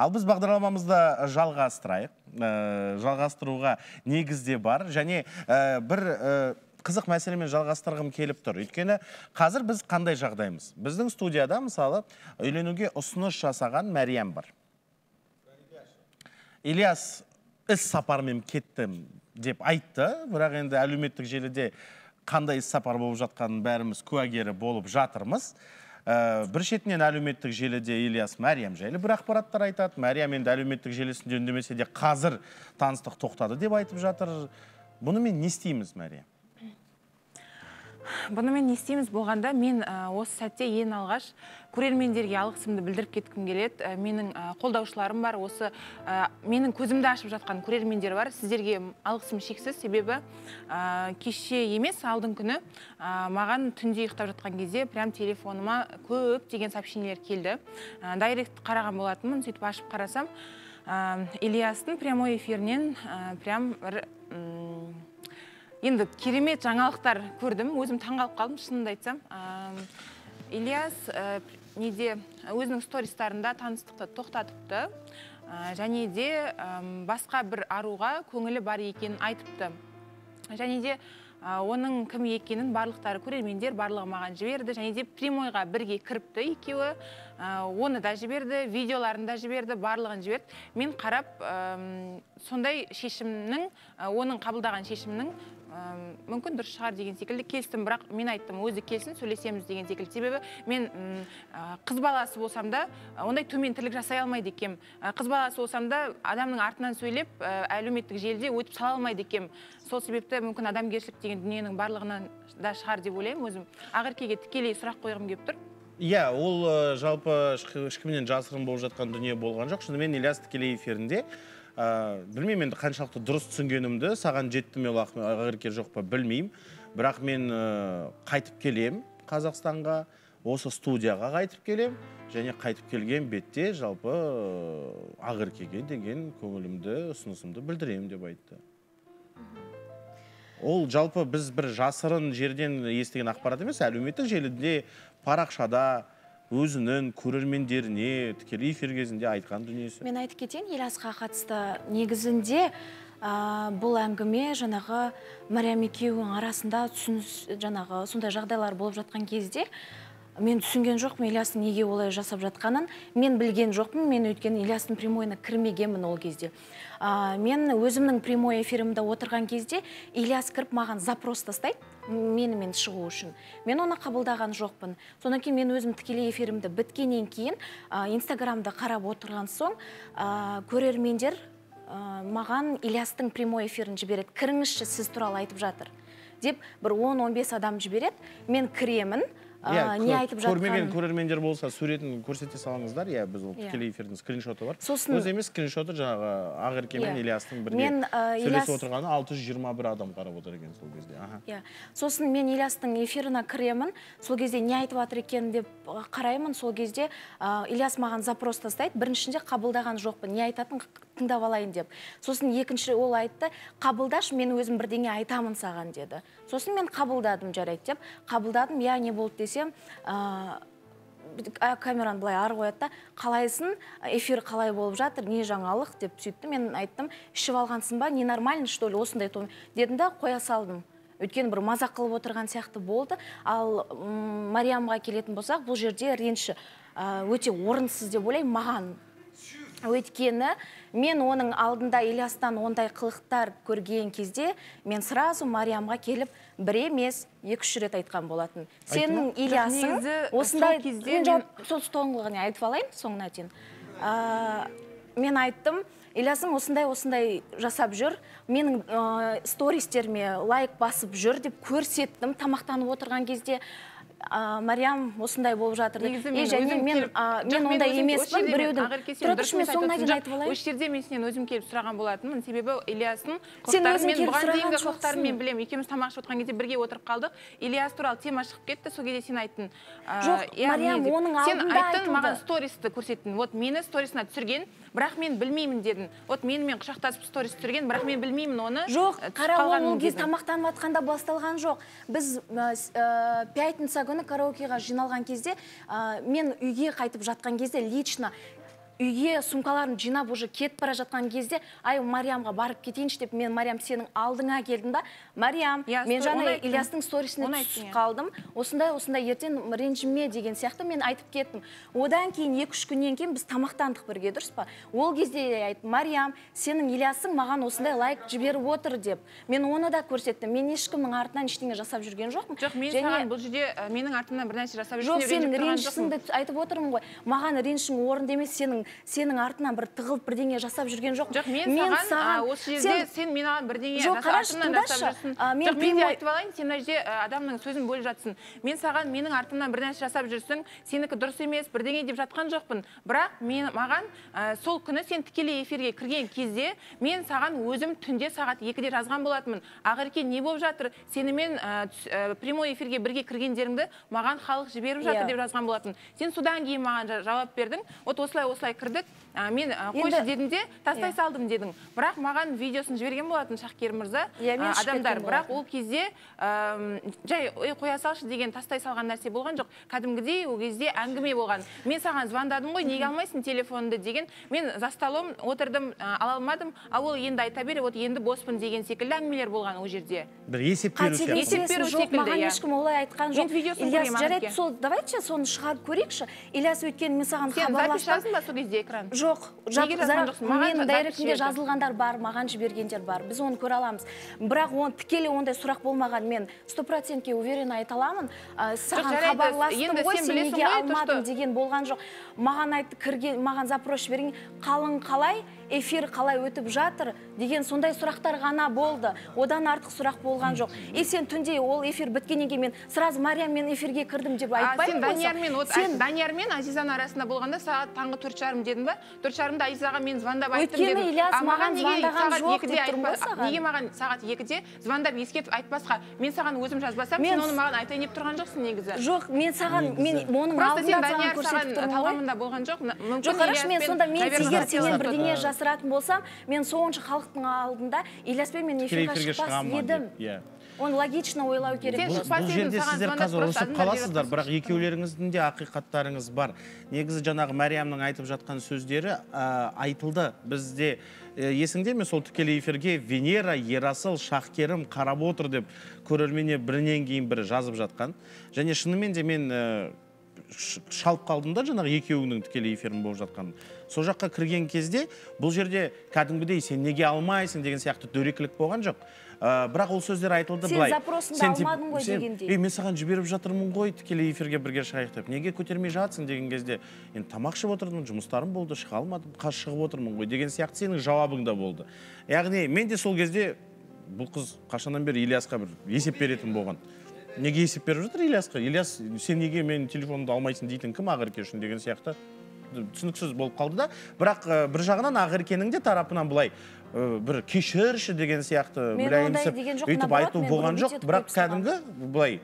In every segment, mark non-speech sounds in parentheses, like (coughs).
ал біз бағдарламамызды жалғастырайық. Ә, жалғастыруға негізде бар. Және ә, бір ә, қызық мәселемен жалғастырғым келіп тұр. Өйткені қазір біз қандай жағдаймыз? Біздің студияда мысалы үйленуге ұсыныс жасаған мәриям бар. Ильяс іс сапармен кеттім деп айтты. Бірақ енді әлеуметтік желіде қандай іс сапар болып жатқанын бәріміз куәгері болып жатырмыз. Ә, бір шетінен әлеуметтік желіде ильяс мәриям жайлы бір ақпараттар айтады. Мәриям енді әлеуметтік желісінде үндемесе де қазір таныстық тоқтады деп айтып жатыр. Бұнымен не істейміз мәриям? Бұнымен не істейміз болғанда мен осы сәтте ең алғаш көрермендерге алғысымды білдіріп кеткім келеді. Менің қолдаушыларым бар. Осы менің көзімді ашып жатқан көрермендер бар. Сіздерге алғысым шексіз. Себебі кеше емес алдың күні маған түнде ұйықтап жатқан кезде прям телефоныма көптеген сообщениелер келді. Дайрект қараған болатынмын. Сөйтіп ашып қарасам ильястың прямой эфирінен прям енді керемет жаңалықтар көрдім. Өзім таңғалып қалдым шынымды айтсам. Ам, ильяс ә, неде өзінің стористарында таныстықты тоқтатыпты. Және де басқа бір аруға көңілі бар екенін айтыпты. Және де оның кім екенін барлықтары көрермендер барлығы маған жіберді. Және де прямойға бірге кіріпті екеуі. Оны да жіберді видеоларын да жіберді барлығын жіберді. Мен қарап сондай шешімнің оның қабылдаған шешімнің мүмкін дұрыс шығар деген секілді. Келістім бірақ мен айттым өзі келсін сөйлесеміз деген секілді. Себебі мен қыз баласы болсам да ондай төмен тірлік жасай алмайды екенмін қыз баласы болсам да адамның артынан сөйлеп әлеуметтік желіде өтіп сала алмайды екенмін сол себепті мүмкін адамгершілік деген дүниенің барлығынан да шығар деп ойлаймын өзім. Ақеркеге тікелей сұрақ қойғым келіп тұр. Иә ол ә, жалпы ешкі- ешкімнен жасырын болып жатқан дүние болған жоқ. Шынымен ильяс тікелей эфирінде. Ә, білмеймін енді қаншалықты дұрыс түсінгенімді саған жетті ме ол ақ- ақерке жоқ па білмеймін. Бірақ мен ә, қайтып келем қазақстанға осы студияға қайтып келем және қайтып келген бетте жалпы ә, ақеркеге деген көңілімді ұсынысымды білдіремін деп айтты. Ол жалпы біз бір жасырын жерден естіген ақпарат емес әлеуметтік желіде парақшада өзінің көрермендеріне тікелей эфир кезінде айтқан дүниесі. Мен айтып кетейін ильясқа қатысты негізінде ә, бұл әңгіме жаңағы мәриям екеуінің арасында түсініс жаңағы сондай жағдайлар болып жатқан кезде мен түсінген жоқпын ильястың неге олай жасап жатқанын. Мен білген жоқпын мен өйткені ильястың прямойына кірмегенмін ол кезде. Ә, мен өзімнің прямой эфирімде отырған кезде ильяс кіріп маған запрос тастайды. Менімен шығу үшін. Мен оны қабылдаған жоқпын. Содан кейін мен өзім тікелей эфирімді біткеннен кейін ә, инстаграмды қарап отырған соң ә, көрермендер ә, маған ильястың прямой эфирін жібереді. Кіріңізші сіз туралы айтып жатыр деп бір 10-15 адам жібереді. Мен кіремін. Ә, не айтып көрмеген жатқанын көрермендер болса суретін көрсете салыңыздар. Иә біз ол Иә. тікелей эфирдің скриншоты бар. Сосын- өзі емес скриншоты жаңағы ақерке мен Иә. ильястың бірге Мен, сөйлесіп отырғаны алты жүз жиырма бір адам қарап отыр екен сол кезде. Иә. Сосын мен ильястың эфиріне кіремін. Сол кезде не айтып жатыр екен деп қараймын. Сол кезде ильяс маған запрос тастайды. Біріншінде қабылдаған жоқпын. Не айтатынын тыңдап алайын деп. Сосын екінші ол айтты қабылдашы мен өзім бірдеңе айтамын саған деді. Сосын мен қабылдадым жарайды деп. Қабылдадым иә не болды десем ә, камераны былай ары қояды да қалайсың? Эфир қалай болып жатыр? Не жаңалық? деп сөйтті. Мен айттым ішіп алғансың ба? Не нормально что ли? осындай том дедім да қоя салдым. Өйткені бір мазақ қылып отырған сияқты болды. Ал мариямға келетін болсақ бұл жерде реніш ә, өте орынсыз деп ойлаймын маған. Өйткені мен оның алдында ильястан ондай қылықтар көрген кезде мен сразу мариямға келіп бір емес екі үш рет айтқан болатын. Сенің ильясың осындай кезде мен сол соңғылығына айтып алайын соңына дейін. Мен айттым ильясың осындай осындай жасап жүр менің ә, стористеріме лайк басып жүр деп көрсеттім тамақтанып отырған кезде. А, мариям осындай болып жатыр деп. және мен мен ондай емеспін біреудің сен тұра тұршы мен соңына айтып дейін отырсың. айтып алайын осы жерде мен сенен өзім келіп сұраған болатынмын себебі ильястың Сен өзің мен бұған дейінгі жоқсың. құқықтарын мен білемін екеуміз тамақ ішіп отырған кезде бірге отырып қалдық ильяс туралы тема шығып кетті сол кезде сен айттың ә, Жоқ, Мариям, оның сен алдында айттың айтылды. маған стористі көрсеттің вот мені сторисына түсірген бірақ мен білмеймін дедің вот менімен құшақтасып сторис түсірген бірақ мен білмеймін оны. Жоқ ә, түсіп қара ол қалғанын ол кез дедің. тамақтанып жатқанда басталған жоқ. Біз ә, пятница күні караокеға жиналған кезде ә, мен үйге қайтып жатқан кезде лично үйге сумкаларын жинап уже кетіп бара жатқан кезде ай мариямға барып кетейінші деп мен мариям сенің алдыңа келдім да мариям Иә, мен жаңа ильястың сторисіне түсіп қалдым. Осындай осындай ертең ренжіме деген сияқты мен айтып кеттім. Одан кейін екі үш күннен кейін біз тамақтандық бірге дұрыс па? Ол кезде де айттым мариям сенің ильясың маған осындай лайк жіберіп отыр деп. Мен оны да көрсеттім. Мен ешкімнің артынан ештеңе жасап жүрген жоқпын. Жоқ мен саған бұл жерде менің артымнан бір нәрсе жасап жоқ жүрсің деп сенің жоқпын. айтып отырмын ғой. Маған ренішің орынды емес сенің сенің артынан бір тығылып бірдеңе жасап жүрген жоқпын. Жоқ мен, саған, ә, осы жерде сен, мен маған бірдеңе Жоқ, қарашы, тыңдашы. мен жоқ мен де прямой- айтып алайын сен мына жерде адамның сөзін бөліп жатсың. Мен саған менің артымнан бір нәрсе жасап жүрсің сенікі дұрыс емес бірдеңе деп жатқан жоқпын. Бірақ мен маған ә, сол күні сен тікелей эфирге кірген кезде мен саған өзім түнде сағат екіде жазған болатынмын. Ақерке не болып жатыр? Сенімен ә, ә, прямой эфирге бірге кіргендеріңді маған халық жіберіп жатыр Иә. деп жазған болатын сен содан кейін маған жа- жауап бердің. Вот осылай осылай кірдік ә, мен ә, қойшы Енді- дедім де тастай Иә. салдым дедің бірақ маған видеосын жіберген болатын шахкер мырза. Иә, мен ә, шығып адамдар. бірақ ол кезде әм, жай ой қоя салшы деген тастай салған нәрсе болған жоқ. Кәдімгідей ол кезде әңгіме болған. Мен саған звондадым ғой неге алмайсың телефоныңды деген. Мен за столом отырдым ә, ала алмадым. А ол енді айта бер вот енді боспын деген секілді әңгімелер болған ол жерде. Бір есеп беру сияқты. Есеп беру секілді, маған иә. ешкім олай айтқан Мен жоқ. видеосын ильяс көремін, жарайды сол давайте соны шығарып көрейікші. Ильяс өйткені мен саған хабарластым кезде экран. Жоқ менің дайректімде жазылғандар бар маған жібергендер бар. Біз оны көре аламыз. Бірақ оны тікелей ондай сұрақ болмаған. Мен сто процентке уверенно айта аламын. Саған хабарластым ғой сен неге алмадың деген болған жоқ. Маған айтты кірген маған запрос жіберген. Қалың қалай эфир қалай өтіп жатыр деген сондай сұрақтар ғана болды. Одан артық сұрақ болған жоқ. И сен түнде ол эфир біткеннен кейін мен сразу марияммен эфирге кірдім деп айтпаймын сен ғой. Даниярмен вот сен данияр мен азизаның арасында болғанда сағат таңғы төрт жарым дедің ба? Төрт жарымда азизаға мен звондап айттым Өйткені дедің. Ильяс маған неге звондаған сағат жоқ екіде деп тұрмын саған. неге маған сағат екіде звондап ескертіп айтпасқа? Мен саған өзім жазбасам сен оны маған айтайын деп тұрған жоқсың негізі. Жоқ мен саған мен оның просто сен алдында саған көрсетіп тұрмын талғамында болған жоқ. Жоқ қарашы мен сонда мен егер сенен бірдеңе жасыратын болсам мен сонша халықтың алдында ильяспен мен эфирге шықпас едім. Иә. Оны логично ойлау керек. Бұл жерде сіздер қазір ұрысып қаласыздар бірақ екеулеріңіздің де ақиқаттарыңыз бар. Негізі жаңағы мәриямның айтып жатқан сөздері ә, айтылды. Бізде ә, есіңде ме сол тікелей эфирге венера ерасыл шахкерім қарап отыр деп көрермене бірінен кейін бірі жазып жатқан. Және шынымен де мен ә, шалып қалдым да жаңағы екеуіңнің тікелей эфирің болып жатқанын сол жаққа кірген кезде бұл жерде кәдімгідей сен неге алмайсың деген сияқты дөрекілік болған жоқ. Ә, бірақ ол сөздер айтылды Сен былай. запросыңды Сен тип- алмадың ғой сен- дегендей. «Ей, мен саған жіберіп жатырмын ғой тікелей эфирге бірге шығайық деп. Неге көтермей жатсың деген кезде енді тамақ ішіп отырдым жұмыстарым болды шыға алмадым қазір шығып отырмын ғой деген сияқты сенің жауабың да болды. Яғни мен де сол кезде бұл қыз қашаннан бері ильясқа бір есеп беретін болған. Неге есеп беріп жатыр ильясқа ильяс сен неге менің телефонымды алмайсың дейтін кім ақерке үшін деген сияқты. Түсініксіз болып қалды да. Бірақ ә, бір жағынан ақеркенің де тарапынан былай ә, бір кешірші деген сияқты жоқ, өйтіп айту болған жоқ. бірақ кәдімгі былай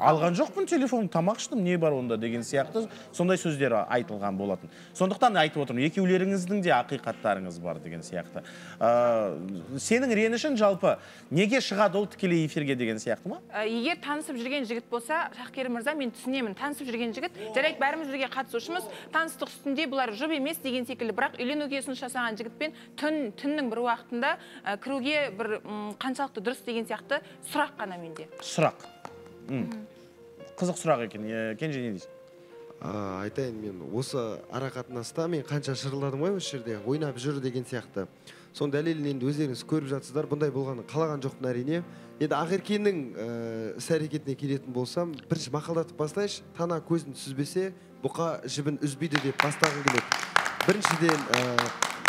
алған жоқпын телефон тамақ іштім не бар онда деген сияқты сондай сөздер айтылған болатын. Сондықтан айтып отырмын екеулеріңіздің де ақиқаттарыңыз бар деген сияқты. Ә, сенің ренішің жалпы неге шығады ол тікелей эфирге деген сияқты ма? Ә, егер танысып жүрген жігіт болса шахкер мырза мен түсінемін. Танысып жүрген жігіт жарайды бәріміз бірге қатысушымыз таныстық үстінде бұлар жұп емес деген секілді. Бірақ үйленуге ұсыныс жасаған жігітпен түн түннің бір уақытында ә, кіруге бір қаншалықты дұрыс деген сияқты сұрақ қана менде. Сұрақ. Қызық сұрақ екен. Кенже не дейсің? Айтайын мен осы ара қатынаста мен қанша шырылдадым ғой осы жерде. Ойнап жүр деген сияқты. Соның дәлелін енді өздеріңіз көріп жатсыздар. Бұндай болғанын қалаған жоқпын әрине. Енді ақеркенің ә, іс әрекетіне келетін болсам бірінші мақалдатып бастайыншы. Тана көзін сүзбесе бұқа жібін үзбейді деп бастағым келеді. Біріншіден ә,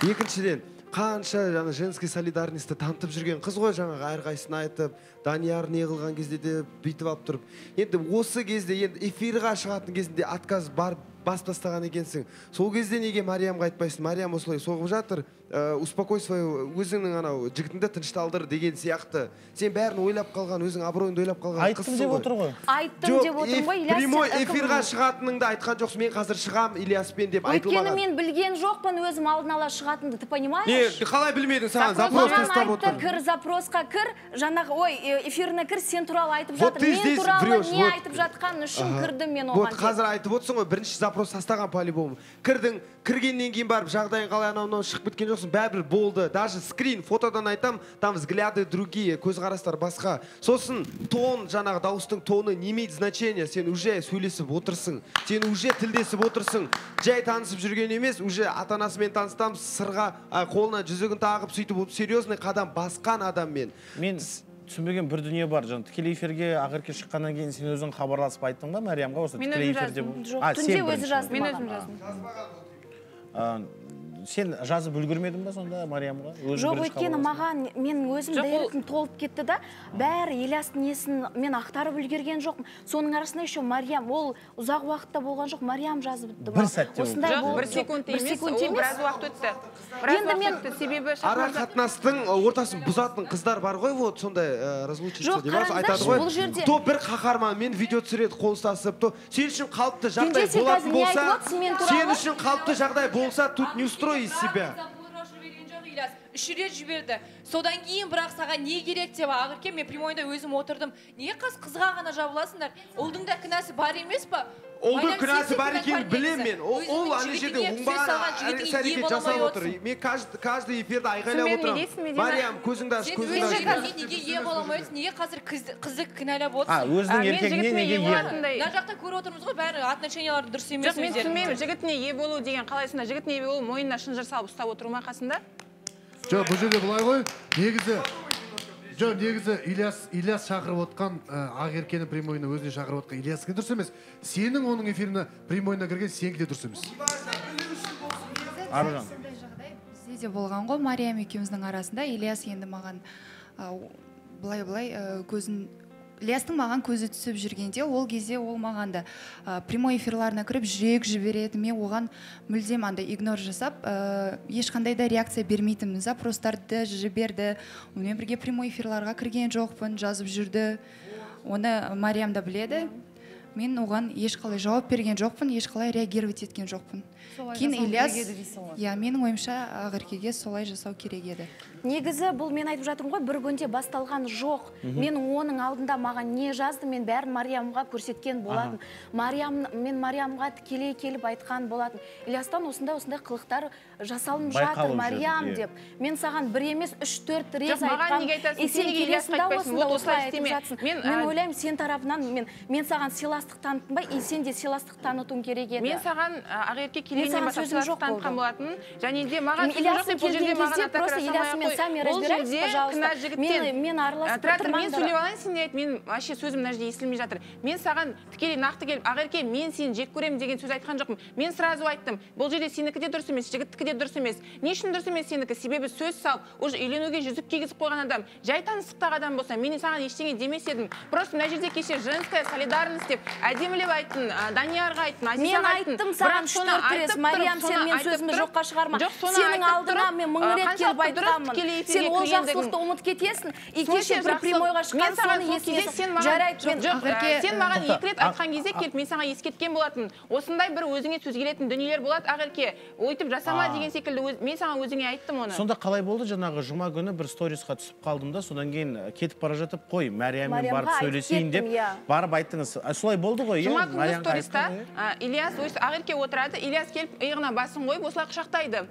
екіншіден қанша жаңа женский солидарностьті танытып жүрген қыз ғой жаңағы әрқайсысын айтып данияр не қылған кезде де бүйтіп алып тұрып. Енді осы кезде енді эфирға шығатын кезінде отказ бар бас тастаған екенсің. Сол кезде неге мариямға айтпайсың? Мариям осылай соғып жатыр ә, успокой свою өзіңнің анау жігітіңді тынышталдыр деген сияқты. Сен бәрін ойлап қалған өзің абыройыңды ойлап қалған айттым деп отыр ғой. Айттым деп отырмын ғой ильяс прямой эфирға шығатыныңды айтқан жоқсың. Мен қазір шығам ильяспен деп өйткені айтылмаған мен білген жоқпын өзім алдын ала шығатынымды ты не понимаешь қалай білмедің саған Запрос тастап айтты отыр кір запросқа кір жаңағы ой э, эфиріне кір сен туралы айтып Вот жатыр. ты мен туралы не вот. айтып жатқан үшін кірдім мен вот оған қазір айтып отырсың ғой бірінші запрос тастаған по-любому кірдің кіргеннен кейін барып жағдайың қалай анау мынау шығып кеткен жоқсың бәрібір болды. Даже скрин фотодан айтам там взгляды другие көзқарастар басқа. Сосын тон жаңағы дауыстың тоны не имеет значения? Сен уже сөйлесіп отырсың сен уже тілдесіп отырсың. Жай танысып жүрген емес уже ата анасымен таныстым сырға қолына жүзігін тағып сөйтіп серьезный қадам басқан адаммен. Мен түсінбеген бір дүние бар жаңа тікелей эфирге ақерке шыққаннан кейін сен өзің хабарласып айттың ба мәриямға осы тікелей эфирде жаздым. жоқ түнде өзі бірінші. жазды мен өзім жаздым сен жазып үлгермедің ба сонда мариямға? Жоқ өйткені маған мен өзім дайректім толып кетті да. Бәрі ильястың несін мен ақтарып үлгерген жоқпын. Соның арасында еще мариям ол ұзақ уақытта болған жоқ мариям жазыпты Бір сәтте осындай жоқ бір секунд емес секунд ол емес. біраз уақыт өтті. Енді мен- себебі ара қатынастың ортасын бұзатын қыздар бар ғой вот сондай разлучница Жоқ, деп айтады ғой бұл жерде- то бір қаһарманмен видео түсіреді қол ұстасып то сен үшін қалыпты жағдай болатын болса сен үшін қалыпты жағдай болса тут не устрой из себя. жіберген жоқ ильяс үш рет жіберді. Содан кейін бірақ саған не керек деп ақерке мен прямойда өзім отырдым. Неге қаз қызға ғана жабыласыңдар? Ұлдың да кінәсі бар емес па? Ұлдың сен бар екенін білемін. мен ол ана жерде оңбаған іс әрекет жасап отыр. мен каждый каждый эфирде Түсінбедім, отырамын мариям көзіңді аш көзіңді өз аш неге ие бола алмай отырсың неге қазір қызды кінәлап а отырсың? өзінің еркегіне неге ие мына жақта көріп отырмыз ғой бәрі отношениялары дұрыс емес жоқ мен түсінбеймін. Жігітіне ие болу деген қалай сонда? Жігітіне ие болу мойнына шынжыр салып ұстап отыру ма қасында? Жоқ бұл жерде былай ғой. Негізі жоқ негізі ильяс ильяс шақырып отқан ә, ақеркені прямойына өзіне шақырып отқан ильяске дұрыс емес сенің оның эфиріне прямойына кірген сенікі де дұрыс емес. Аружан. Бізде де болған ғой. Мариям екеуміздің арасында. Ильяс енді маған былай былай ә, көзін ильястың маған көзі түсіп жүргенде ол кезде ол маған да ә, прямой эфирларына кіріп жүрек жібереді. Мен оған мүлдем андай игнор жасап ә, ешқандай да реакция бермейтінмін. Запростарды жіберді. Онымен бірге прямой эфирларға кірген жоқпын жазып жүрді. Оны мариям да біледі. Мен оған ешқалай жауап берген жоқпын ешқалай реагировать еткен жоқпын. Кейін ильяс иә менің ойымша ақеркеге солай жасау керек еді. Негізі бұл мен айтып жатырмын ғой бір күнде басталған жоқ. Мен оның алдында маған не жазды мен бәрін мариямға көрсеткен болатын. Мариям мен мариямға тікелей келіп айтқан болатын. Ильястан осындай осындай қылықтар жасалынып жатыр мариям иә. деп. Мен саған бір емес үш төрт рет Жоқ, маған айтқам неге айтасың? «Е, Сен неге Ильясқа келесің да айтпайсың? осында Вот осылай осылай айтып істеме. жатсың. Мен, ойлаймын сен тарапынан мен мен саған сыйластық таныттым ба и сен де сыйластық танытуың керек еді. Мен саған ақерке келгеннен бастап сыйластық танытқан болатын және де маған Мен Мен- араласып сөйлеп алайын сен айт мен вообще сөзім мына жерде естілмей жатыр. Мен саған тікелей нақты келіп ақерке мен сені жек көремін деген сөз айтқан жоқпын. Мен сразу айттым. Бұл жерде сенікі де дұрыс емес жігіттікі де дұрыс емес? Не үшін дұрыс емес сенікі? Себебі сөз салып уже үйленуге жүзік кигізіп қойған адам жай таныстықтағы адам болса мен саған ештеңе демес едім. Просто мына жерде кеше женская солидарность деп әдемілеп айттың ә, даниярға айттың мен айттым саған үш соны төрт рет айтып мариям сен мен сөзімді жоққа шығарма. жоқ соны сенің алдыңа мен мың рет келіп айтқанмын. эфирге сен ол жақсылықты ұмытып кетесің. И кеше бір прямойға шыққан соны маған- жарайды сен маған екі рет айтқан кезде келіп мен саған ескерткен болатын осындай бір өзіңе сөз келетін дүниелер болады ақерке өйтіп жасама А. деген секілді өз- мен саған өзіңе айттым оны сонда қалай болды? Жаңағы жұма күні бір сторисқа түсіп қалдым да содан кейін ә, кетіп бара жатып қой мәрияммен Мариямға барып сөйлесейін деп иә. барып айттыңыз. Солай болды ғой жұма иә? Мариямға сториста ильяс ақерке отырады. Ильяс келіп иығына басын қойып осылай құшақтайды.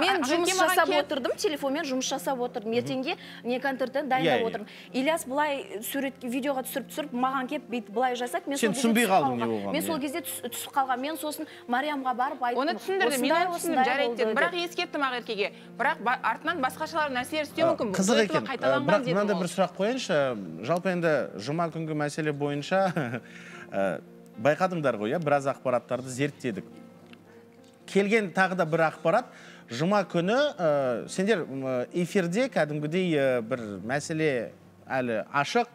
Мен жұмыс жасап отырдым телефонмен жұмыс жасап отырдым. Ертеңге не концерттен дайындап Иә, отырдым. Ильяс былай суретке видеоға түсіріп түсіріп маған келіп бүйтіп былай жасайды мен Сен сол кезде түсінбей түсіп қалдың не қалғанмын. болғанын, мен сол кезде түс- түсіп қалған мен сосын мариямға барып айттым. Оны түсіндірді түсіндім жарайды дедім бірақ ескерттім ақеркеге бірақ артынан басқашалар нәрселер істеуі мүмкін қызық екен. Бірақ мынандай бір сұрақ қояйыншы. Жалпы енді жұма күнгі мәселе бойынша (laughs) байқадыңдар ғой иә? Біраз ақпараттарды зерттедік. Келген тағы да бір ақпарат. Жұма күні ә, сендер эфирде кәдімгідей ә, бір мәселе әлі ашық.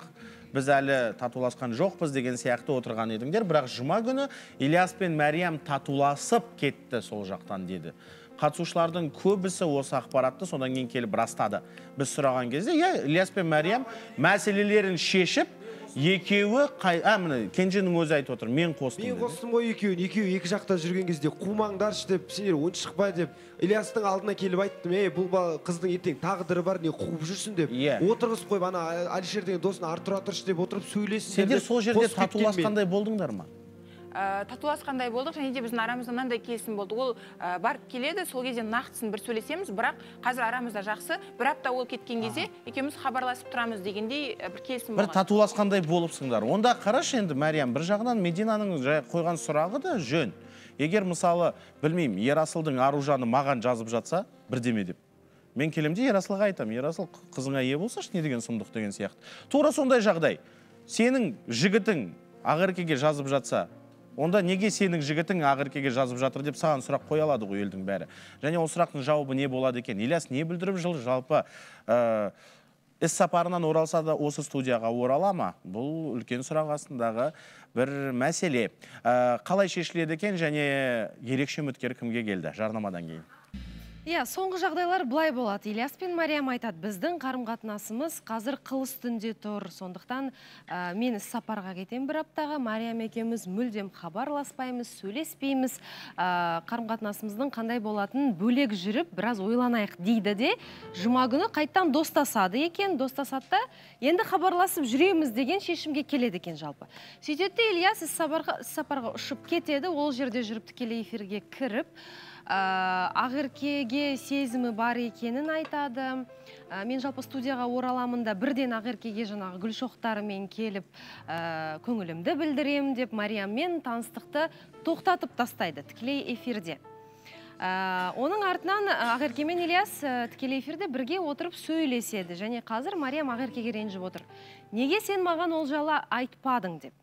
Біз әлі татуласқан жоқпыз деген сияқты отырған едіңдер. Бірақ жұма күні ильяс пен мәриям татуласып кетті сол жақтан деді. Қатысушылардың көбісі осы ақпаратты содан кейін келіп растады. Біз сұраған кезде иә ильяс пен мәриям мәселелерін шешіп екеуі қай а міне кенженің өзі айтып отыр мен қостым мен қостым ғой екеуін екеуі екі жақта жүрген кезде қумаңдаршы деп сендер ойыншық па деп ильястың алдына келіп айттым ей бұл қыздың ертең тағдыры бар не қуып жүрсің деп Иә. отырғызып қойып ана алишер деген досын ары тұра тұршы деп отырып сөйлессін сендер сол жерде татуласқандай болдыңдар ма? Ә, татуласқандай болдық және де біздің арамызда мынандай келісім болды. Ол ә, барып келеді сол кезде нақтысын бір сөйлесеміз бірақ қазір арамызда жақсы. Бір апта ол кеткен кезде екеуміз хабарласып тұрамыз дегендей ә, бір келісім бір татуласқандай болыпсыңдар. Онда қарашы енді мәриям бір жағынан мединаның қойған сұрағы да жөн. Егер мысалы білмеймін ерасылдың аружаны маған жазып жатса бірдеме деп. Мен келемін де ерасылға айтамын ерасыл қызыңа ие болсашы не деген сұмдық деген сияқты. Тура сондай жағдай. Сенің жігітің ақеркеге жазып жатса онда неге сенің жігітің ақеркеге жазып жатыр деп саған сұрақ қоя алады ғой елдің бәрі? Және ол сұрақтың жауабы не болады екен? Ильяс не білдіріп жыл жалпы ә, іс сапарынан оралса да осы студияға орала ма бұл үлкен сұрақ астындағы бір мәселе. Ә, қалай шешіледі екен және ерекше үміткер кімге келді? Жарнамадан кейін. Иә соңғы жағдайлар былай болады. Ильяс пен мариям айтады біздің қарым қатынасымыз қазір қыл үстінде тұр. Сондықтан мен іс сапарға кетемін бір аптаға. Мариям екеуміз мүлдем хабарласпаймыз сөйлеспейміз. Қарым қатынасымыздың қандай болатынын бөлек жүріп біраз ойланайық дейді де жұма күні қайттан достасады екен. Достасады да енді хабарласып жүреміз деген шешімге келеді екен жалпы. Сөйтеді де ильяс іс сапарға, іс сапарға ұшып кетеді. Ол жерде жүріп тікелей эфирге кіріп ақеркеге сезімі бар екенін айтады. Ә, мен жалпы студияға ораламын да бірден ақеркеге жаңағы гүл шоқтарымен келіп ә, көңілімді білдіремін деп марияммен таныстықты тоқтатып тастайды тікелей эфирде. Ә, оның артынан ақерке мен ильяс тікелей эфирде бірге отырып сөйлеседі. Және қазір мариям ақеркеге ренжіп отыр. Неге сен маған ол жайлы айтпадың деп.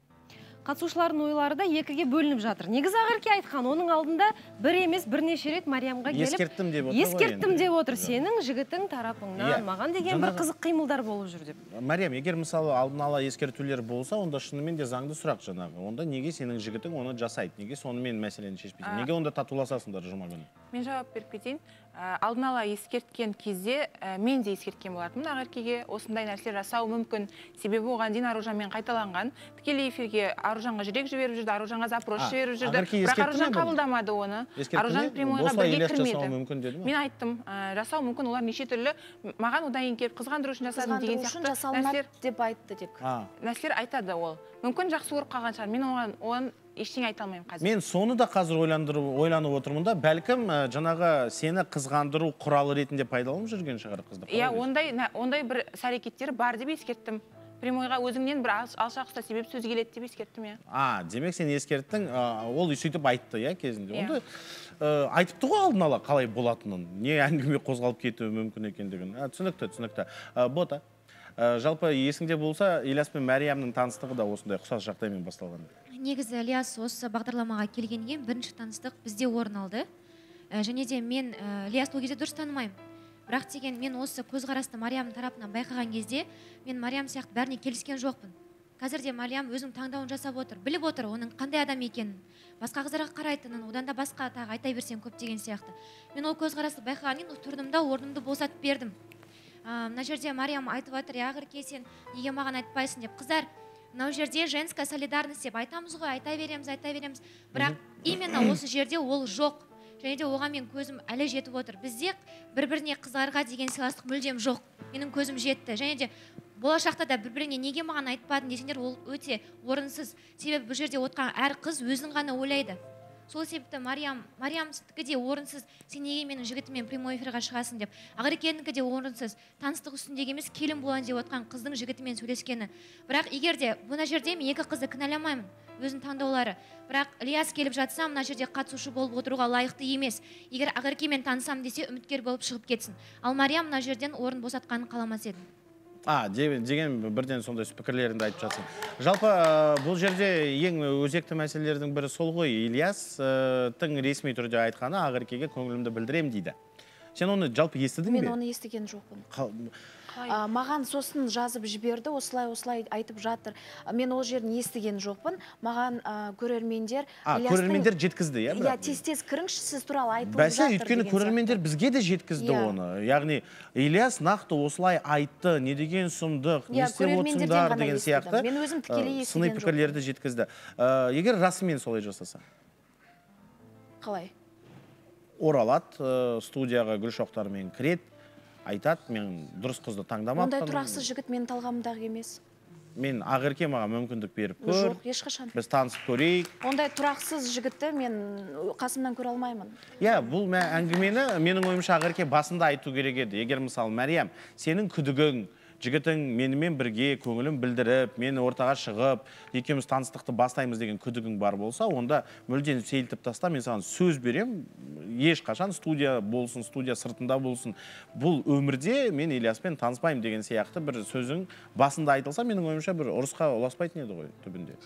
Қатысушылардың ойлары да екіге бөлініп жатыр. Негізі ақерке айтқан оның алдында бір емес бірнеше рет мариямға келіп ескерттім деп отыр ескерттім деп отыр. Сенің жігітің тарапыңнан Иә. маған деген бір қызық қимылдар болып жүр деп. Мәриям егер мысалы алдын ала ескертулер болса онда шынымен де заңды сұрақ жаңағы. Онда неге сенің жігітің оны жасайды? Неге сонымен мәселені шешпейсің неге онда татуласасыңдар жұма күні? Мен жауап беріп кетейін. Ә, алдын ала ескерткен кезде ә, мен де ескерткен болатынмын. Ақеркеге осындай нәрселер жасау мүмкін. Себебі оған дейін аружанмен қайталанған. Тікелей эфирге аружанға жүрек жіберіп жүрді аружанға запрос жіберіп жүрді. бірақ аружан қабылдамады оны. Аружан прямойға бірге кірмеді. мүмкін деді ме? Мен айттым ә, жасау мүмкін олар неше түрлі. Маған одан кейін келіп қызғандыру үшін жасадым деген сияқты жасалынады нәрселер деп айтты тек. А. нәрселер айтады ол. Мүмкін жақсы көріп қалған шығар. Мен оған оған ештеңе айта алмаймын қазір. Мен соны да қазір ойланып отырмын да. Бәлкім ә, жаңағы сені қызғандыру құралы ретінде пайдаланып жүрген шығар қызды. Иә ондай ондай бір іс әрекеттері бар деп ескерттім. Прямойға өзіңнен бір алш- алшақ ұста себеп сөз келеді деп ескерттім иә. А демек сен ескерттің а, ол сөйтіп айтты иә кезінде. Иә. онда ә, айтыпты ғой алдын ала қалай болатынын не әңгіме қозғалып кетуі мүмкін екендігін. Ә, түсінікті түсінікті. Ә, бота ә, жалпы есіңде болса ильяс пен мәриямның таныстығы да осындай ұқсас жағдаймен басталған. Негізі ілияс осы бағдарламаға келгеннен кейін бірінші таныстық бізде орын алды. Ә, және де мен ілиясты ол кезде дұрыс танымаймын. Бірақ деген мен осы көзқарасты мариямның тарапынан байқаған кезде мен мариям сияқты бәріне келіскен жоқпын. Қазір де мариям өзінің таңдауын жасап отыр біліп отыр оның қандай адам екенін басқа қыздарға қарайтынын одан да басқа тағы айта берсем көптеген сияқты. Мен ол көзқарасты байқағаннан кейін тұрдым да орнымды босатып бердім. Мына жерде мариям айтып жатыр иә ақерке сен неге маған айтпайсың? деп. Қыздар мынау жерде женская солидарность деп айтамыз ғой айта береміз айта береміз. Бірақ именно (coughs) осы жерде ол жоқ. Және де оған мен көзім әлі жетіп отыр. Бізде бір біріне қыздарға деген сыйластық мүлдем жоқ. Менің көзім жетті. Және де болашақта да бір біріңе неге маған айтпадың десеңдер ол өте орынсыз. Себебі бұл жерде отырған әр қыз өзін ғана ойлайды. Сол себепті мариям мариямдікі де орынсыз сен неге менің жігітіммен прямой эфирға шығасың? деп. Ақеркенікі де орынсыз таныстық үстіндегі емес келін болайын деп отқан қыздың жігітімен сөйлескені. Бірақ егер де мына жерде мен екі қызды кінәламаймын өзінің таңдаулары. Бірақ ілияс келіп жатса мына жерде қатысушы болып отыруға лайықты емес. Егер ақеркемен танысамын десе үміткер болып шығып кетсін. Ал мариям мына жерден орын босатқанын қаламас едім а де- деген бірден сондай пікірлеріңді айтып жатсың. Жалпы бұл жерде ең өзекті мәселелердің бірі сол ғой ильястың ресми түрде айтқаны ақеркеге көңілімді білдіремін дейді. Сен оны жалпы естідің мен бе? оны естіген жоқпын. А, маған сосын жазып жіберді осылай осылай айтып жатыр. А, мен ол жерін естіген жоқпын. Маған а, көрермендер а көрермендер жеткізді иә иә тез тез кіріңізші сіз туралы айтылып бәсе өйткені көрермендер бізге де жеткізді Иә. оны. Яғни ильяс нақты осылай айтты не деген сұмдық не Иә, істеп отырсыңдар деген сияқты Мен өзім тікелей естіген сыни пікірлерді жеткізді. Егер расымен солай жасаса? Қалай? Оралады ә, студияға гүл шоқтарымен кіреді айтады мен дұрыс қызды ондай таңдамаппын тұрақсыз жігіт менің талғамымдағы емес. Мен ақерке маған мүмкіндік беріп көр. Жоқ ешқашан. Біз танысып көрейік. Ондай тұрақсыз жігітті мен қасымнан көре алмаймын. Иә бұл мә- әңгімені менің ойымша ақерке басында айту керек еді. Егер мысалы мәриям сенің күдігің жігітің менімен бірге көңілін білдіріп мен ортаға шығып екеуміз таныстықты бастаймыз деген күдігің бар болса онда мүлдем сейілтіп таста мен саған сөз берем ешқашан студия болсын студия сыртында болсын. Бұл өмірде мен ильяспен таныспаймын деген сияқты бір сөзің басында айтылса менің ойымша бір ұрысқа ұласпайтын еді ғой түбінде.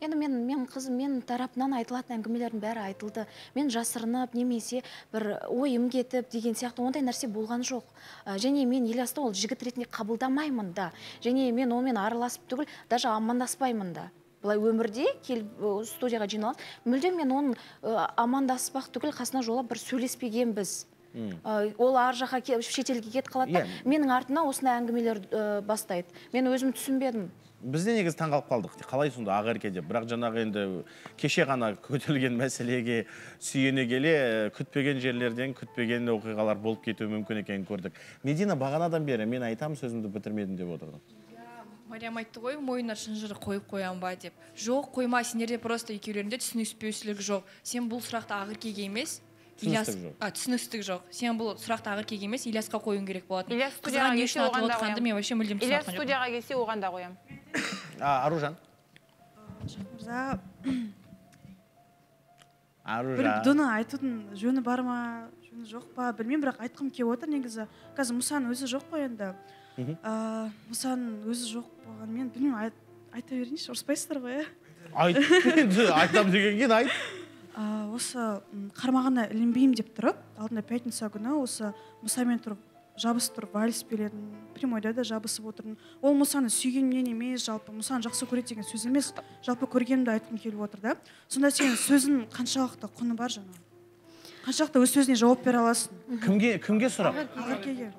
Енді мен мен қызым мен тарапынан айтылатын әңгімелердің бәрі айтылды. Мен жасырынып немесе бір ойым кетіп деген сияқты ондай нәрсе болған жоқ. Және мен ильясты ол жігіт ретінде қабылдамаймын да. Және мен онымен араласып түгіл даже амандаспаймын да. Былай өмірде келіп студияға жиналып мүлдем мен оның ә, амандаспақ түгіл қасына жолап бір сөйлеспегенбіз. Ол ар жаққа ке- шетелге кетіп қалады да Иә. менің артымнан осындай әңгімелер ә, бастайды. Мен өзім түсінбедім. Біз де негізі таңқалып қалдық. Қалай сонда ақерке деп. Бірақ жаңағы енді кеше ғана көтерілген мәселеге сүйене келе күтпеген жерлерден күтпеген оқиғалар болып кетуі мүмкін екенін көрдік. Медина бағанадан бері мен айтамын сөзімді бітірмедім деп отырдың мариям айтты ғой мойнына шынжыр қойып қоямын ба деп. Жоқ қойма сендерде просто екеулеріңде түсініспеушілік жоқ. Сен бұл сұрақты ақеркеге емес Ильяс- Түсіністік жоқ. а, түсіністік жоқ. Сен бұл сұрақты ақеркеге емес ильясқа қоюың керек болатын. Ильяс студияға не келсе үшін оған мен вообще мүлдем ильяс студияға келсе оған да қоямын (coughs) а, аружан? Мырза. Бір (coughs) аружан бұны айтудың жөні бар ма жөні жоқ па білмеймін бірақ айтқым келіп отыр негізі. Қазір мұсаның өзі жоқ қой енді. Ә, мұсаның өзі жоқ болғанымен білмеймін айт, айта берейінші ұрыспайсыздар ғой иә? Айт айтамын дегеннен айт. Ә, осы қармағына ілінбеймін деп тұрып алдында пятница күні осы мұсамен тұрып жабысып тұрып вальс биледім. Прямойда да жабысып отырдым. Ол мұсаны сүйгенімнен емес жалпы мұсаны жақсы көреді деген сөз емес жалпы көргенімді айтқым келіп отыр да. Сонда сенің сөзің қаншалықты құны бар жаңағы? Қаншалықты өз сөзіне жауап бере аласың? Кімге кімге сұрақ ақеркеге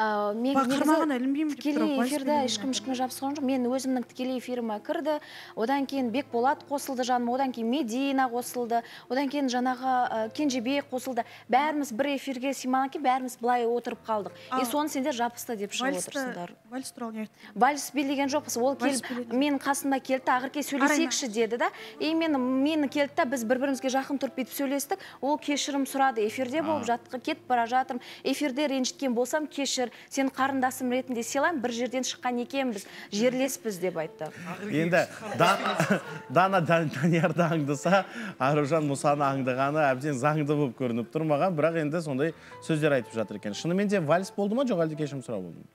Ә, мен қармағына ілінбеймін тікелей ешкім ешкімге жабысқан жоқ мен өзімнің тікелей эфиріме кірді. Одан кейін бекболат қосылды жаныма одан кейін медина қосылды. Одан кейін жаңағы ә, кенжебек қосылды. Бәріміз бір эфирге сыймаған кейін бәріміз былай отырып қалдық. И соны сендер жабысты деп шығып отырсыңдар. вальс туралы не айттың? Вальс билеген жоқпыз. Ол келіп менің қасыма келді да ақерке сөйлесейікші деді да. И мен мені келді да біз бір бірімізге жақын тұрып бүйтіп сөйлестік. Ол кешірім сұрады. Эфирде болып жатқы кетіп бара жатырмын. Эфирде ренжіткен болсам кешір. Сен қарындасым ретінде сыйлаймын бір жерден шыққан екенбіз жерлеспіз деп айтты. Енді Да- дана Да- даниярды аңдыса аружан мұсаны аңдығаны әбден заңды болып көрініп тұр маған бірақ енді сондай сөздер айтып жатыр екен. Шынымен де вальс болды ма? Жоқ әлде кешірім сұрау болды ма?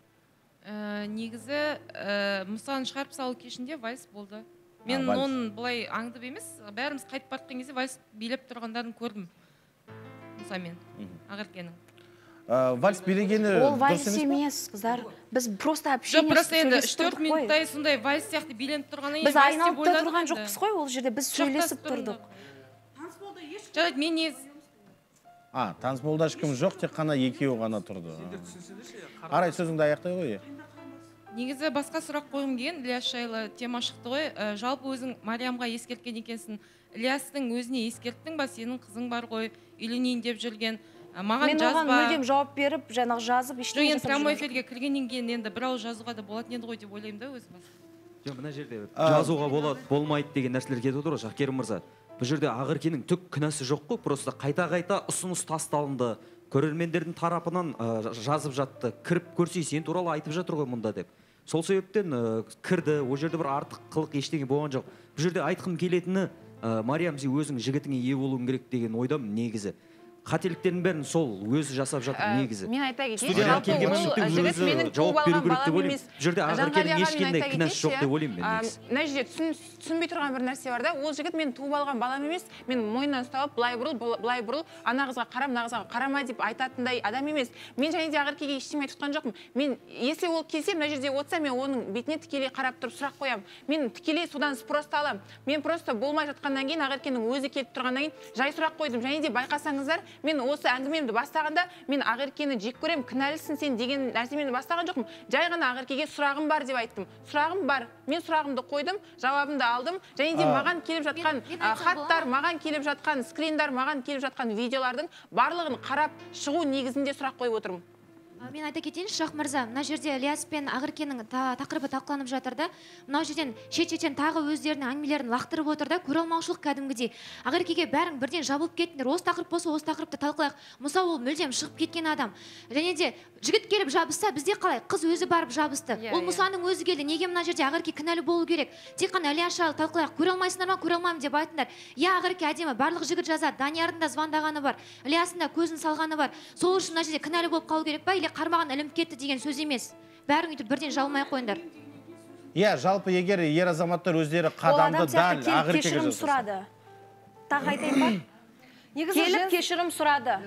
Ә, негізі ә, мұсаны шығарып салу кешінде вальс болды. Мен оны былай аңдып емес бәріміз қайтып бара жатқан кезде вальс билеп тұрғандарын көрдім. Мұсамен ақеркенің Ә, вальс билегені ол дұрыс вальс емес қыздар. Біз просто жоқ общение просто енді үш сөйлесіп төрт тұрдық қой. минуттай сондай вальс сияқты биленіп тұрғаннан кейін біз айналып та тұрған жоқпыз қой ол жерде біз сөйлесіп тұрдық. жарайды мен негізі а танысболда ешкім жоқ тек қана екеуі ғана тұрды. Арай сөзіңді аяқтай ғой. Негізі басқа сұрақ қойғым келген. Ілияс жайлы тема шықты ғой. Ә, жалпы өзің мариямға ескерткен екенсің. Ілиястың өзіне ескерттің ба? Сенің қызың бар ғой үйленейін деп жүрген. Маған мен оған жазба мүлдем жауап беріп жаңағы жазып жоқ ештеңе енді прямой эфирге кіргеннен кейін енді бір ауыз жазуға да болатын еді ғой деп ойлаймын да өзім. Жоқ мына жерде жазуға болады болмайды деген нәрселер кетіп отыр ғой шахкерім мырза. Бұл жерде ақеркенің түк кінәсі жоқ қой просто қайта қайта ұсыныс тасталынды. Көрермендердің тарапынан ә, жазып жатты. Кіріп көрсе сен туралы айтып жатыр ғой мұнда деп. Сол себептен ә, кірді ол жерде бір артық қылық ештеңе болған жоқ. Бұл жерде айтқым келетіні ә, мариям сен өзің жігітіңе ие болуың керек деген ойдамын негізі. Қателіктердің бәрін сол өзі жасап жатыр Ә, негізі. мен айта кетейін менің жауап беру керек деп ойлаймын. бұл жерде ақеркенің ешқандай кінәсі жоқ деп ойлаймын мен а, негізі. мына жерде түсін- түсінбей тұрған бір нәрсе бар да ол жігіт мен туып алған балам емес. Мен мойнынан ұстап алып былай бұрыл былай бұрыл ана қызға қара мына қызға қарама деп айтатындай адам емес. Мен және де ақеркеге ештеңе айтып жатқан жоқпын. Мен если ол келсе мына жерде отырса мен оның бетіне тікелей қарап тұрып сұрақ қоямын. Мен тікелей содан спросты аламын. Мен просто болмай жатқаннан кейін ақеркенің өзі келіп тұрғаннан кейін жай сұрақ қойдым. Және де байқасаңыздар мен осы әңгімемді бастағанда мен ақеркені жек көремін кінәлісің сен деген нәрсемен бастаған жоқпын. Жай ғана ақеркеге сұрағым бар деп айттым. Сұрағым бар. мен сұрағымды қойдым жауабымды алдым. және де маған келіп жатқан хаттар маған келіп жатқан скриндар маған келіп жатқан видеолардың барлығын қарап шығу негізінде сұрақ қойып отырмын. Мен айта кетейінші шах мырза мына жерде ілияс пен ақеркенің та- тақырыбы талқыланып жатыр да. Мынау жерден шет шеттен тағы өздерінің әңгімелерін лақтырып отыр да көре алмаушылық кәдімгідей. Ақеркеге бәрің бірден жабылып кеттіңдер осы тақырып болса осы тақырыпты талқылайық. Мұса ол мүлдем шығып кеткен адам. Және де жігіт келіп жабысса бізде қалай? Қыз өзі барып жабысты. Иә, ол иә. мұсаның өзі келді. Неге мына жерде ақерке кінәлі болу керек? Тек қана ілияс жайлы талқылайық. Көре алмайсыңдар ма? Көре алмаймын деп айтыңдар. Иә ақерке әдемі барлық жігіт жазады. Даниярдың да звондағаны бар. Ілиястың да көзін салғаны бар. Сол үшін мына жерде кінәлі болып қалу керек па? Или қармаған ілініп кетті деген сөз емес бәрің өйтіп бірден жабылмай ақ қойыңдар иә жалпы егер ер азаматтар өздері қадамды адам дәл ақеркеге кешірім сұрады тағы айтайын ба негізі келіп кешірім сұрады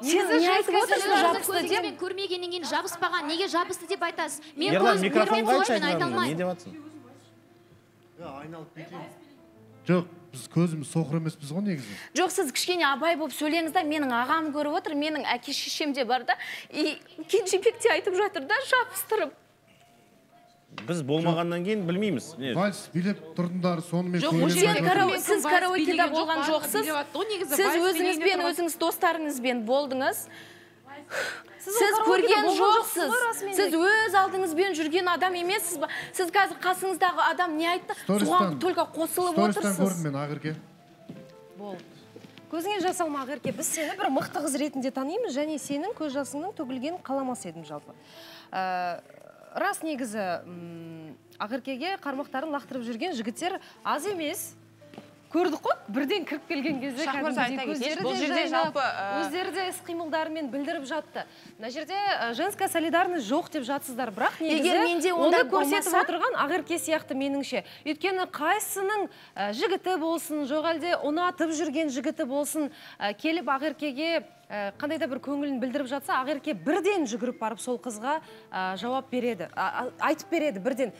сіз Негізі не айтып жен- жабысты деп көрмегеннен кейін жабыспаған неге жабысты деп айтасыз мен ерлан микрофонға айтшы не деп жатсың айналып кетейін жоқ біз көзіміз соқыр емеспіз ғой негізі. Жоқ сіз кішкене абай болып сөйлеңіз да менің ағам көріп отыр менің әке шешем де бар да. И кенжебек те айтып жатыр да жабыстырып. Біз болмағаннан кейін білмейміз. Вальс билеп тұрдыңдар сонымен Жоқ, сіз жоқ, болған жоқсыз. сіз өзіңізбен өзіңіз достарыңызбен болдыңыз. Сіз көрген жоқсыз сіз өз алдыңызбен жүрген адам емессіз ба? Сіз қазір қасыңыздағы адам не айтты? Соған только қосылып стористан отырсыз. көрдім мен ақерке. Болды. Көзіңе жас алма ақерке. Біз сені бір мықты қыз ретінде танимыз және сенің көз жасыңның төгілгенін қаламас едім жалпы. Ә, рас негізі м, ақеркеге қармақтарын лақтырып жүрген жігіттер аз емес. Көрдік қой. Бірден кіріп келген кезде өздері де іс қимылдарымен білдіріп жатты. Мына жерде женская солидарность жоқ деп жатсыздар. Бірақ негізі оны көрсетіп отырған ақерке сияқты меніңше. Өйткені қайсының жігіті болсын жоқ әлде ұнатып жүрген жігіті болсын келіп ақеркеге қандай да бір көңілін білдіріп жатса ақерке бірден жүгіріп барып сол қызға жауап береді айтып береді бірден.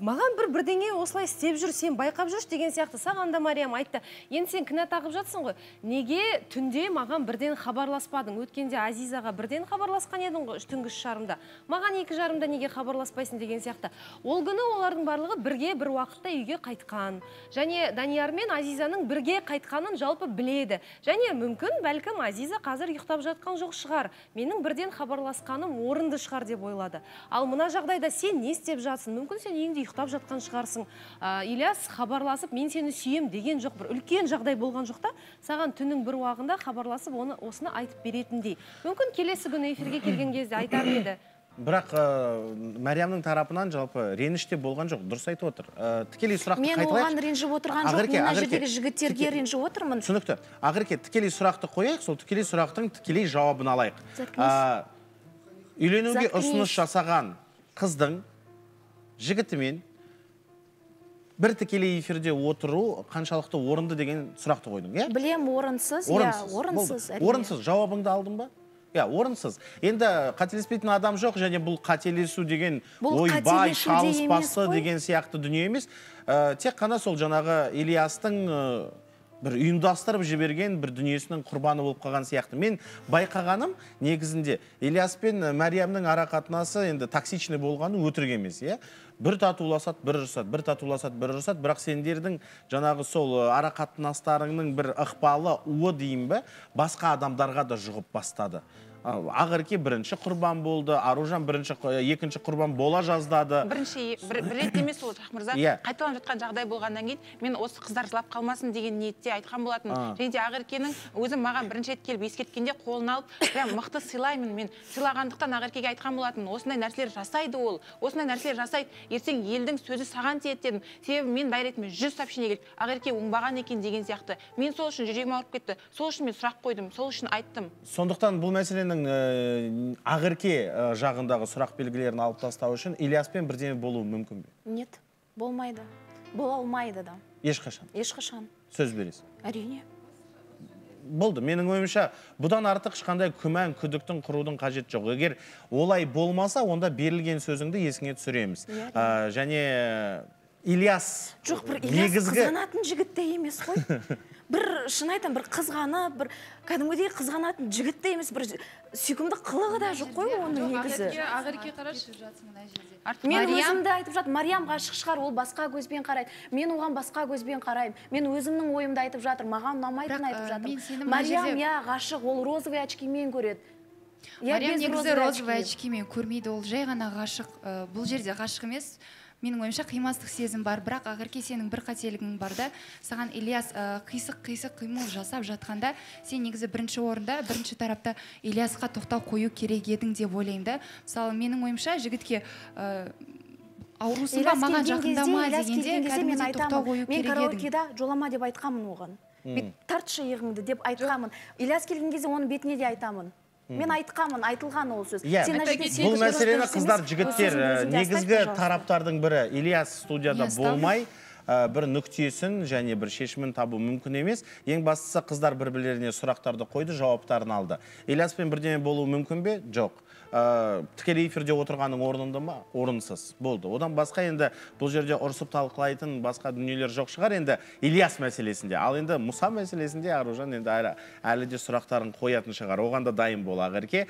Маған бір бірдеңе осылай істеп жүр сен байқап жүрші деген сияқты. Саған да мариям айтты енді сен кінә тағып жатсың ғой неге түнде маған бірден хабарласпадың? Өткенде азизаға бірден хабарласқан едің ғой түнгі үш жарымда. Маған екі жарымда неге хабарласпайсың? деген сияқты. Ол күні олардың барлығы бірге бір уақытта үйге қайтқан. Және данияр мен азизаның бірге қайтқанын жалпы біледі. Және мүмкін бәлкім азиза қазір ұйықтап жатқан жоқ шығар. Менің бірден хабарласқаным орынды шығар деп ойлады. Ал мына жағдайда сен не істеп жатсың? Мүмкін сен үйіңде ұйықтап жатқан шығарсың. Ә, ильяс хабарласып мен сені сүйем деген жоқ бір үлкен жағдай болған жоқ та саған түннің бір уағында хабарласып оны осыны айтып беретіндей. Мүмкін келесі күні эфирге келген кезде айтар еді? Бірақ ә, мәриямның тарапынан жалпы реніш те болған жоқ дұрыс айтып отыр. Ә, тікелей сұрақты мен оған ренжіп отырған Ақерке, жоқпын мына жердегі жігіттерге ренжіп отырмын. түсінікті. Ақерке тікелей сұрақты қояйық сол тікелей сұрақтың тікелей жауабын алайық. Ә, үйленуге ұсыныс жасаған қыздың жігітімен бір тікелей эфирде отыру қаншалықты орынды деген сұрақты қойдың иә? Білем орынсыз иә орынсыз. Орынсыз орынсыз. Жауабыңды алдың ба? Иә орынсыз. Енді қателеспейтін адам жоқ және бұл қателесу деген Бұл ойбай қателесу де шалыс емес басы қой. деген сияқты дүние емес. Ә, тек қана сол жаңағы ильястың ә, бір ұйымдастырып жіберген бір дүниесінің құрбаны болып қалған сияқты. Мен байқағаным негізінде ильяс пен мәриямның ара қатынасы енді токсичный болғаны өтірік емес иә. Бір татуласады бір ұрысады бір татуласады бір ұрысады. Бірақ сендердің жаңағы сол ы, ара қатынастарыңның бір ықпалы уы дейін бе басқа адамдарға да жұғып бастады. Ақерке бірінші құрбан болды аружан бірінші екінші құрбан бола жаздады. Бірінші бір, бір рет емес ол шахмырза Иә. қайталанып жатқан жағдай болғаннан кейін мен осы қыздар жылап қалмасын деген ниетте айтқан болатынмын. Және де ақеркенің өзі маған бірінші рет келіп ескерткенде қолын алып прям мықты сыйлаймын мен. Сыйлағандықтан ақеркеге айтқан болатынмын. Осындай нәрселер жасайды ол. Осындай нәрселер жасайды. Ертең елдің сөзі саған тиеді дедім. Себебі мен дайретіме жүз сообщение келді ақерке оңбаған екен деген сияқты. Мен сол үшін жүрегім ауырып кетті. Сол үшін мен сұрақ қойдым. Сол үшін айттым. Сондықтан бұл мәселенің ә, ақерке ә, жағындағы сұрақ белгілерін алып тастау үшін ильяспен бірдеме болуы мүмкін бе? Нет болмайды. Бола алмайды да. Ешқашан? Ешқашан. Сөз бересің. Әрине. Болды менің ойымша бұдан артық ешқандай күмән күдіктің құрудың қажеті жоқ. Егер олай болмаса онда берілген сөзіңді есіңе түсіреміз. Иә, Ә, және ильяс жоқ бір ильяс негізгі қызғанатын жігіт те емес қой. (laughs) бір шын айтамын бір қызғанып бір кәдімгідей қызғанатын жігіт те емес бір сүйкімді қылығы да жоқ қой оның негізі. Ақерке қарашы. мен өзімді айтып жатырмын мариям ғашық шығар ол басқа көзбен қарайды. Мен оған басқа көзбен қараймын. Мен өзімнің ойымды айтып жатырмын маған ұнамайтынын айтып жатырмын. мариям иә ғашық ол розовый очкимен көреді. Мариям негізі розовый розовый очки. очкимен көрмейді ол жай ғана ғашық бұл жерде ғашық емес. Менің ойымша қимастық сезім бар. Бірақ ақерке сенің бір қателігің бар да саған ильяс ә, қисық қисық қимыл жасап жатқанда сен негізі бірінші орында бірінші тарапта ильясқа тоқтау қою керек едің деп ойлаймын да. Мысалы менің ойымша жігітке ә, аурусың ба маған жақындама дегенде мен кәдімгідей тоқтау қою мен керек едің. караокеда жолама деп айтқанмын оған. Тартшы иығыңды деп айтқанмын. Ильяс келген кезде оның бетіне де айтамын. Мен айтқанмын айтылған ол сөз. Иә. Бұл мәселені қыздар жігіттер негізгі тараптардың бірі ильяс студияда болмай ә, бір нүктесін және бір шешімін табу мүмкін емес. Ең бастысы қыздар бір бірлеріне сұрақтарды қойды жауаптарын алды. Ильяспен бірдеңе болуы мүмкін бе? Жоқ. Ә, тікелей эфирде отырғаның орынды ма? Орынсыз. Болды. Одан басқа енді бұл жерде ұрысып талқылайтын басқа дүниелер жоқ шығар. Енді ильяс мәселесінде. Ал енді мұса мәселесінде аружан енді әлі, әлі де сұрақтарын қоятын шығар. Оған да дайын бол ақерке.